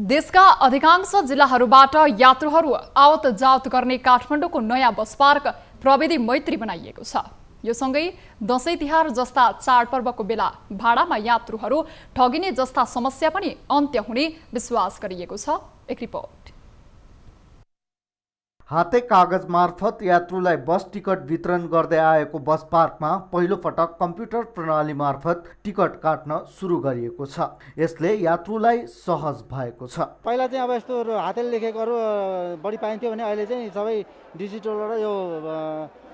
देशका अधिकांश जिल्लाहरूबाट यात्रुहरू आवत जावत गर्ने काठमाडौँको नयाँ बस पार्क प्रविधि मैत्री बनाइएको छ। यो सँगै दसैँ तिहार जस्ता चाडपर्वको बेला भाडामा यात्रुहरू ठगिने जस्ता समस्या पनि अन्त्य हुने विश्वास गरिएको छ। एक रिपोर्ट। हाते कागज मार्फत यात्रुलाई बस टिकट वितरण गर्दै आएको बस पार्कमा पहिलो पटक कम्प्युटर प्रणाली मार्फत टिकट काट्न सुरु गरिएको छ। यसले यात्रुलाई सहज भएको छ। पहिला चाहिँ अब यस्तो हातले लेखेकोहरू बढी पाइन्थ्यो भने अहिले चाहिँ सबै डिजिटलबाट यो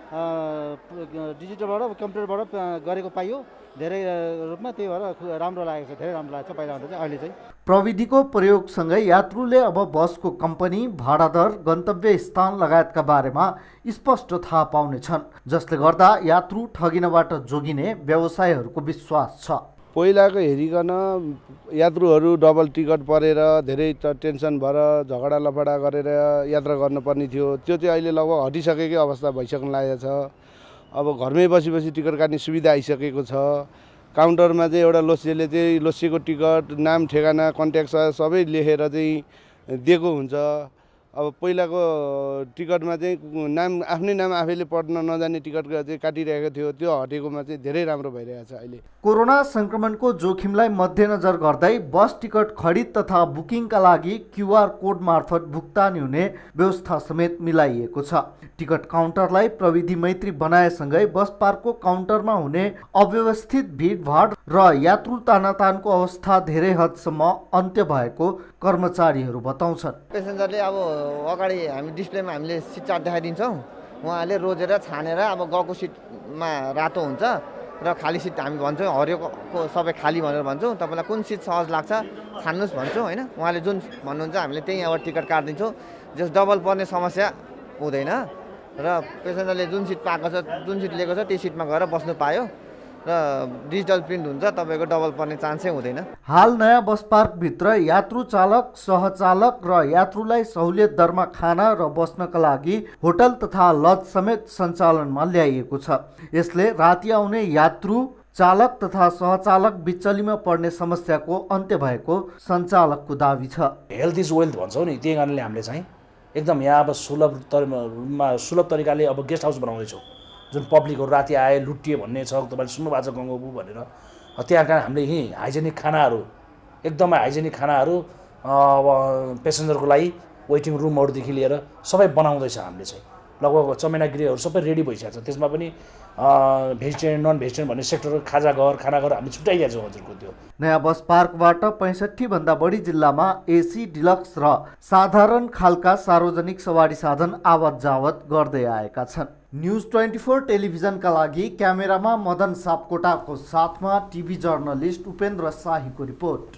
डिजिटलबाट कम्प्युटरबाट गरेको पाइयो। धेरै रूपमा त्यही भएर राम्रो लागेको छ धेरै राम्रो लागेको छ पहिलाभन्दा चाहिँ अहिले चाहिँ। प्रविधिको प्रयोगसँगै यात्रुले अब बसको कम्पनी भाडा दर गन्तव्य स्थान लगायतका बारेमा स्पष्ट थाहा पाउनेछन् जसले गर्दा यात्रु ठगिनबाट जोगिने व्यवसायहरूको विश्वास छ। पहिलाको हेरिकन यात्रुहरू डबल टिकट परेर धेरै टेन्सन भएर झगडा लफडा गरेर यात्रा गर्नुपर्ने थियो। त्यो चाहिँ अहिले लगभग हटिसकेकै अवस्था भइसक्नु लागेको छ। अब घरमै बसी बसी टिकट काट्ने सुविधा आइसकेको छ। काउन्टरमा चाहिँ एउटा लोसिएले चाहिँ लोसिएको टिकट नाम ठेगाना कन्ट्याक्ट सबै लेखेर चाहिँ दिएको हुन्छ। अब पहिलाको टिकटमा चाहिँ नाम आफ्नै नाम आफैले पढ्न नजाने टिकट चाहिँ काटिरहेको थियो। त्यो हटेकोमा चाहिँ धेरै राम्रो भइरहेको छ अहिले। कोरोना सङ्क्रमणको जोखिमलाई मध्यनजर गर्दै बस टिकट खरिद तथा बुकिङका लागि क्युआर कोड मार्फत भुक्तानी हुने व्यवस्था समेत मिलाइएको छ। टिकट काउन्टरलाई प्रविधि मैत्री बनाएसँगै बस पार्कको काउन्टरमा हुने अव्यवस्थित भिडभाड र यात्रु तानातानको अवस्था धेरै हदसम्म अन्त्य भएको कर्मचारीहरू बताउँछन्। पेसेन्जरले अब अगाडि हामी डिस्प्लेमा हामीले सिट चार्ट देखाइदिन्छौँ। उहाँले रोजेर छानेर अब गएको सिटमा रातो हुन्छ र खाली सिट हामी भन्छौँ हरियोको सबै खाली भनेर भन्छौँ। तपाईँलाई कुन सिट सहज लाग्छ छान्नुहोस् भन्छौँ होइन? उहाँले जुन भन्नुहुन्छ हामीले त्यहीँ अब टिकट काटिदिन्छौँ जस डबल पर्ने समस्या हुँदैन र पेसेन्जरले जुन सिट पाएको छ जुन सिट लिएको छ त्यही सिटमा गएर बस्नु पायो। र डिजिटल प्रिन्ट हुन्छ तपाईँको डबल पर्ने चान्सै हुँदैन। हाल नयाँ बस पार्कभित्र यात्रु चालक सहचालक र यात्रुलाई सहुलियत दरमा खाना र बस्नका लागि होटल तथा लज समेत सञ्चालनमा ल्याइएको छ। यसले राति आउने यात्रु चालक तथा सहचालक बिचलीमा पर्ने समस्याको अन्त्य भएको सञ्चालकको दावी छ। हेल्थ इज वेल्थ भन्छौँ नि त्यही कारणले हामीले चाहिँ एकदम यहाँ अब सुलभ तरिमा सुलभ तरिकाले अब गेस्ट हाउस बनाउँदैछौँ। जुन पब्लिकहरू राति आए लुटिए भन्ने छ तपाईँले सुन्नुभएको छ गङ्गोबु भनेर। त्यहाँ कारण हामीले यहीँ हाइजेनिक खानाहरू एकदमै हाइजेनिक खानाहरू अब पेसेन्जरको लागि वेटिङ रुमहरूदेखि लिएर सबै बनाउँदैछ हामीले चाहिँ। लगभग चमेनागिरीहरू सबै रेडी भइसकेको छ। त्यसमा पनि भेजिटेरियन नन भेजिटेरियन भन्ने सेक्टर खाजा घर खाना घर हामीले छुट्याइदिएको छौँ हजुरको त्यो। नयाँ बस पार्कबाट भन्दा बढी जिल्लामा एसी डिलक्स र साधारण खालका सार्वजनिक सवारी साधन आवत जावत गर्दै आएका छन्। न्युज ट्वेन्टी फोर टेलिभिजनका लागि क्यामेरामा मदन सापकोटाको साथमा टिभी जर्नलिस्ट उपेन्द्र शाहीको रिपोर्ट।